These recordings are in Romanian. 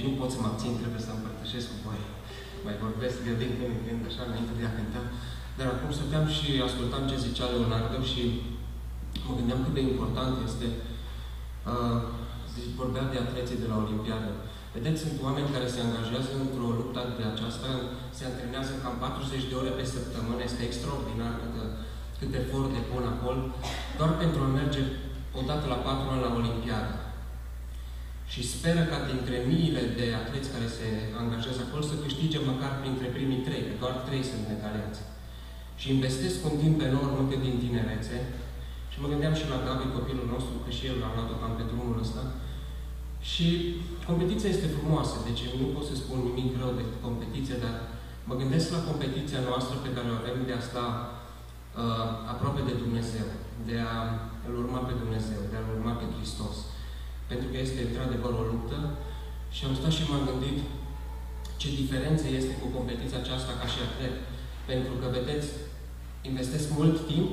și nu pot să mă abțin, trebuie să împărtășesc cu voi. Mai vorbesc de din când în când, așa, înainte de a cânta. Dar acum stăteam și ascultam ce zicea Leonardo și mă gândeam cât de important este uh, vorbea de atleții de la Olimpiadă. Vedeți, sunt oameni care se angajează într-o luptă de aceasta, se antrenează cam 40 de ore pe săptămână, este extraordinar cât, cât efort pun acolo, doar pentru a merge odată la patru ani la Olimpiadă. Și speră ca dintre miile de atleți care se angajează acolo să câștige măcar printre primii trei, că doar trei sunt medaliați. Și investesc un timp enorm încă din tinerețe. Și mă gândeam și la Gabi, copilul nostru, că și el l-a luat-o cam pe drumul ăsta. Și competiția este frumoasă, deci nu pot să spun nimic rău de competiție, dar mă gândesc la competiția noastră pe care o avem de a sta uh, aproape de Dumnezeu, de a îl urma pe Dumnezeu, de a-L urma pe Hristos. Pentru că este într-adevăr o luptă și am stat și m-am gândit ce diferență este cu competiția aceasta ca și atlet. Pentru că, vedeți, investesc mult timp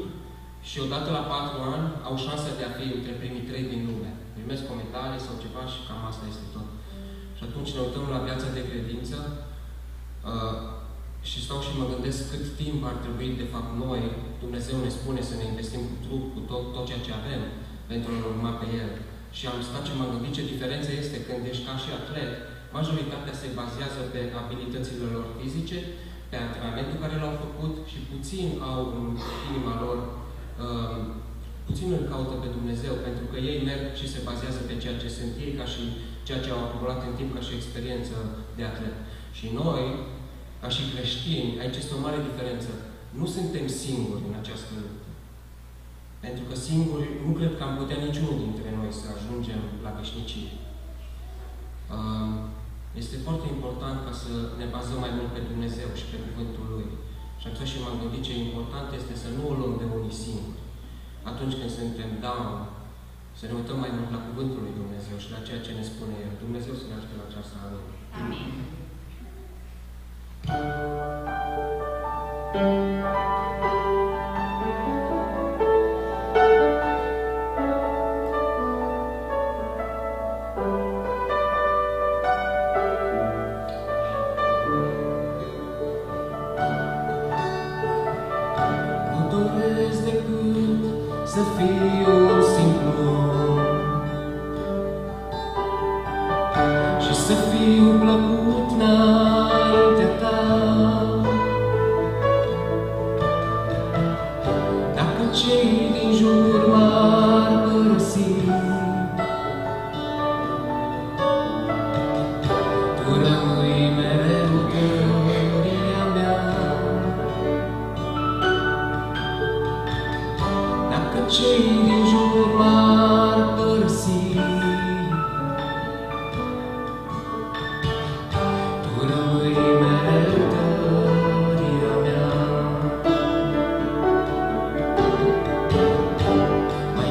și odată la patru ani au șansa de a fi între primii trei din lume. Primesc comentarii sau ceva și cam asta este tot. Și atunci ne uităm la viața de credință uh, și stau și mă gândesc cât timp ar trebui, de fapt, noi, Dumnezeu ne spune să ne investim cu trup, cu tot, tot ceea ce avem, pentru a urma pe El. Și am stat și m-am gândit ce diferență este când ești ca și atlet, majoritatea se bazează pe abilitățile lor fizice, pe antrenamentul care l-au făcut și puțin au în inima lor, uh, puțin îl caută pe Dumnezeu, pentru că ei merg și se bazează pe ceea ce sunt ei, ca și ceea ce au acumulat în timp ca și experiență de atlet. Și noi, ca și creștini, aici este o mare diferență. Nu suntem singuri în această luptă. Pentru că singuri, nu cred că am putea niciunul dintre noi să ajungem la veșnicie. Uh, este foarte important ca să ne bazăm mai mult pe Dumnezeu și pe Cuvântul Lui. Și atunci și m-am gândit ce important este să nu o luăm de unii singuri. Atunci când suntem down, să ne uităm mai mult la Cuvântul Lui Dumnezeu și la ceea ce ne spune El. Dumnezeu să ne ajute la această Amin. Amin. fiu simplu. Și să fiu plăcut n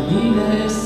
happiness.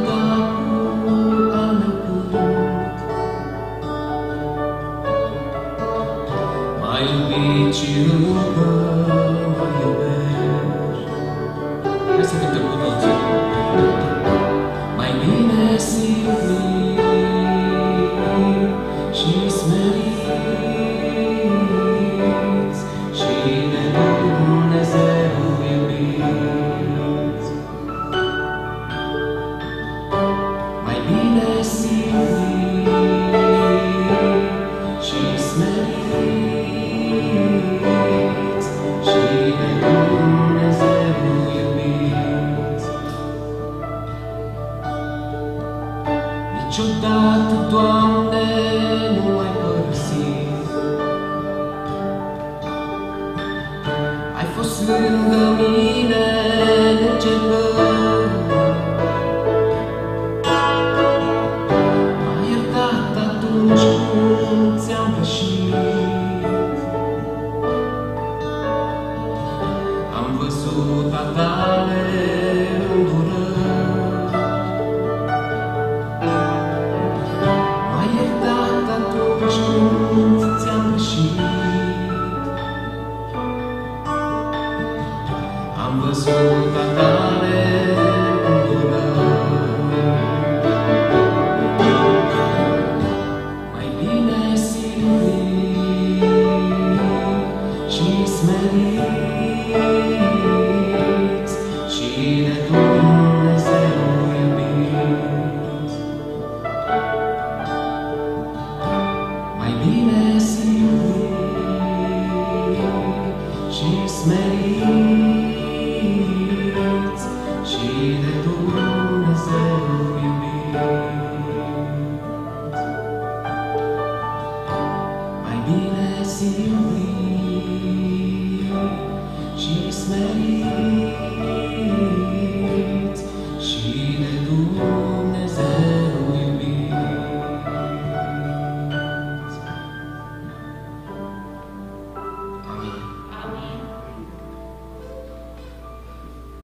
lângă mine necetăm. M-ai iertat atunci când ți-am greșit. Am văzut a tale Am